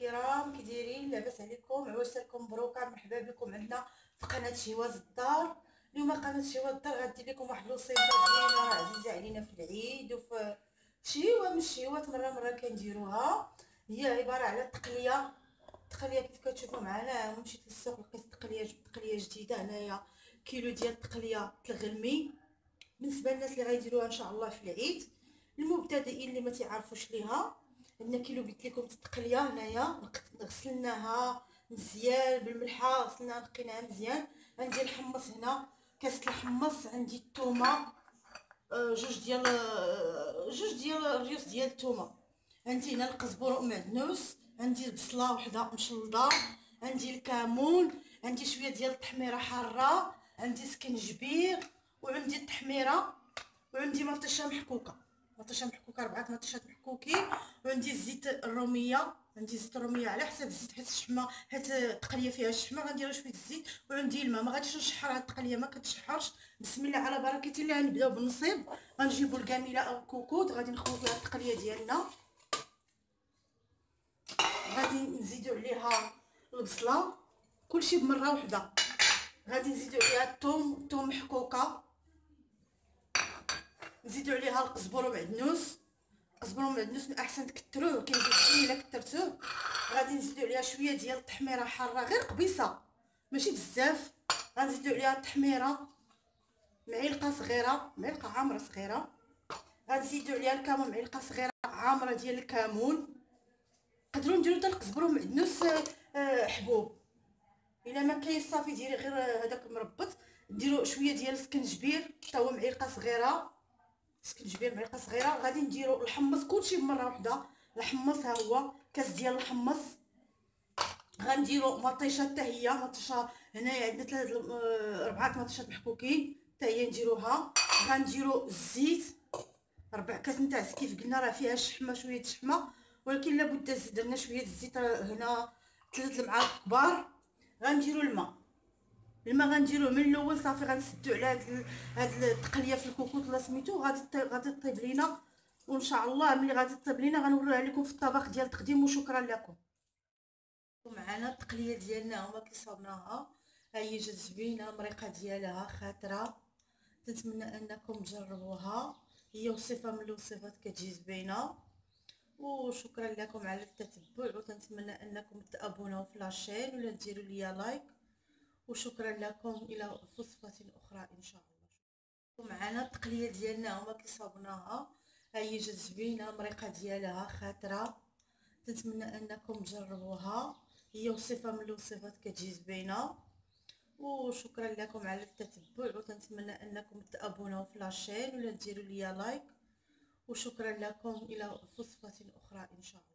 الكرام كي دايرين لاباس عليكم عواشركم مبروكه مرحبا بكم عندنا في قناة شواز الدار. اليوم قناة شواز الدار غادي لكم واحد الوصفه زوينة راه عزيزة علينا في العيد وفي شيوة من الشيوات مرة مرة كنديروها. هي عبارة على تقلية تقلية كيف كتشوفوا معنا مشيت للسوق لقيت تقلية جبت تقلية جديدة هنايا كيلو ديال التقلية تلغلمي بالنسبة للناس اللي غيديروها إن شاء الله في العيد المبتدئين اللي ما تعرفوش ليها. عندنا كيلو قلت لكم التقليه هنايا غسلناها مزيان بالملحة غسلناها نقيناها مزيان. عندي الحمص هنا كاس الحمص عندي الثومه آه، جوج ديال آه، جوج ديال الريوس ديال الثومه عندي هنا القزبر ومعدنوس عندي البصلة وحدة مشلضة عندي الكمون عندي شوية ديال التحميرة حارة عندي سكنجبير وعندي التحميرة وعندي مطيشه محكوكة. مطيشه محكوكة ربعة مطيشات محكوكين وعندي الزيت الرومية عندي زيت الرومية على حسب الزيت حيت الشحمة حيت التقلية فيها الشحمة غندير شوية الزيت وعندي الماء ما غاديش نشحر هاد التقلية ما كتشحرش. بسم الله على بركة الله غنبداو بالنصيب غنجيبو الكاميله أو الكوكوط غادي نخوض لها التقلية ديالنا. غادي نزيدو عليها البصلة كلشي بمرة واحدة غادي نزيدو عليها الثوم الثوم محكوكه نزيدو عليها القزبر ومعدنوس القزبر ومعدنوس من أحسن تكثروه كيجي إلا كثرتوه غادي نزيدو عليها شوية ديال التحميرة حارة غير قبيصة. ماشي بزاف. غنزيدو عليها التحميرة معلقة صغيرة معلقة عامرة صغيرة. غنزيدو عليها الكمون معلقة صغيرة عامرة ديال الكمون. نقدروا نديرو حتى القزبر ومعدنوس آه، حبوب. إلا ما كاين صافي ديري غير هذاك مربط ديروا شوية ديال السكنجبير حتى هو معلقة صغيرة. سكنجبير معلقه صغيرة. غادي نديروا الحمص كلشي بمرة واحدة الحمص ها هو كاس ديال الحمص. غنديروا مطيشة حتى هي. مطيشة هنايا عندنا ثلاث آه، ربعة مطيشات محكوكين. حتى هي نديروها. غنديروا الزيت. ربع كاس نتاع كيف قلنا راه فيها الشحمه شوية الشحمه ولكن لابد درنا شوية الزيت هنا. ثلاث المعالق كبار. غنديروا الماء. الماء غنديروه من الأول صافي غنسدو على هاد هاد التقلية في الكوكوط ولا سميتو. غادي غادي طيب لينا وان شاء الله ملي غادي طيب لينا غنوريها لكم في الطبق ديال التقديم وشكرا لكم. معنا التقلية ديالنا هما كيصاوبناها ها هي جات زوينة مريقة ديالها خاطره تنتمنى أنكم تجربوها. هي وصفة من الوصفات كتجي زوينة. وشكرا لكم على التتبع وتنتمنى أنكم تأبوناو في la chaîne ولا ديروا لي like. وشكرا لكم إلى وصفه أخرى إن شاء الله. معنا التقلية ديالنا هما كيصاوبناها ها هي جات زوينة مريقة ديالها خاطره تنتمنى أنكم تجربوها. هي وصفة من الوصفات كتجي زوينة. وشكرا لكم على التتبع. وتنتمنى أنكم تأبوناو في la chaîne ولا ديروا لي like. وشكرا لكم إلى وصفه أخرى إن شاء الله.